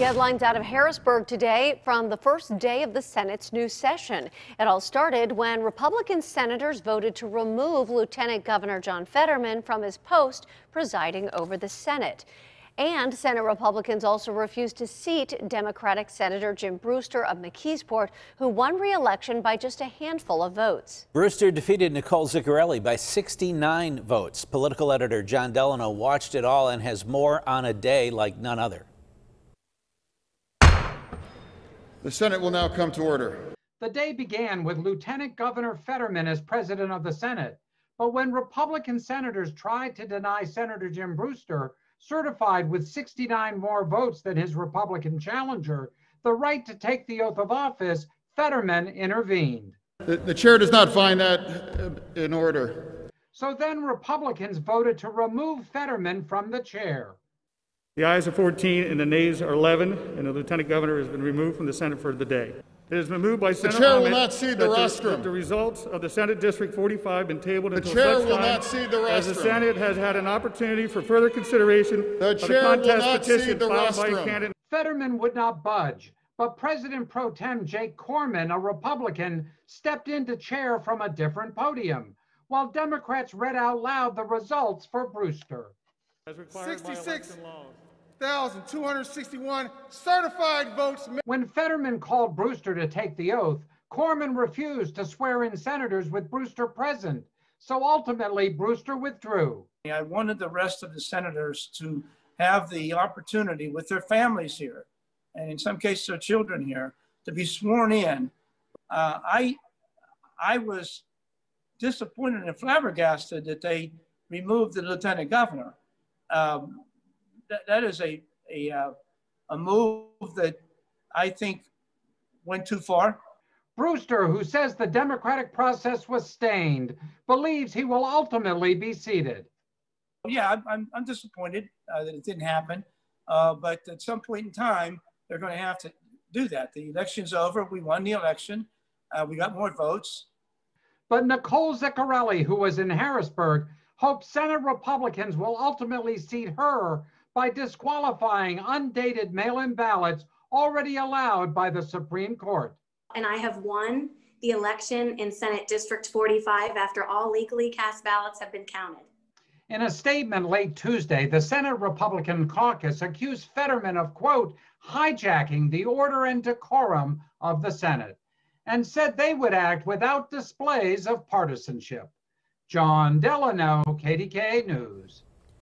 Headlines out of Harrisburg today from the first day of the Senate's new session. It all started when Republican senators voted to remove Lieutenant Governor John Fetterman from his post presiding over the Senate. And Senate Republicans also refused to seat Democratic Senator Jim Brewster of McKeesport, who won re-election by just a handful of votes. Brewster defeated Nicole Ziccarelli by 69 votes. Political editor Jon Delano watched it all and has more on a day like none other. The Senate will now come to order. The day began with Lieutenant Governor Fetterman as president of the Senate. But when Republican senators tried to deny Senator Jim Brewster, certified with 69 more votes than his Republican challenger, the right to take the oath of office, Fetterman intervened. The, the chair does not find that uh, in order. So then Republicans voted to remove Fetterman from the chair. The ayes are 14 and the nays are 11, and the lieutenant governor has been removed from the Senate for the day. It has been moved by Senator the chair will not cede the that rostrum. that the results of the Senate District 45 been tabled The until chair such will time not cede the as the. Senate has had an opportunity for further consideration The of chair the will contest not petition cede the filed by rostrum. candidate Fetterman would not budge, but President pro tem Jake Corman, a Republican, stepped in to chair from a different podium, while Democrats read out loud the results for Brewster. as required by 66. Election laws. 1,261 certified votes. When Fetterman called Brewster to take the oath, Corman refused to swear in senators with Brewster present. So ultimately, Brewster withdrew. I wanted the rest of the senators to have the opportunity with their families here, and in some cases their children here, to be sworn in. Uh, I, I was disappointed and flabbergasted that they removed the lieutenant governor. Um, that, that is a, a, uh, a move that I think went too far. Brewster, who says the democratic process was stained, believes he will ultimately be seated. yeah, I'm, I'm, I'm disappointed uh, that it didn't happen. Uh, but at some point in time, they're going to have to do that. The election's over. We won the election. Uh, we got more votes. But Nicole Ziccarelli, who was in Harrisburg, hopes Senate Republicans will ultimately seat her by disqualifying undated mail in ballots already allowed by the Supreme Court. and I have won the election in Senate District 45 after all legally cast ballots have been counted. In a statement late Tuesday, the Senate Republican caucus accused Fetterman of, quote, hijacking the order and decorum of the Senate and said they would act without displays of partisanship. Jon Delano, KDKA News.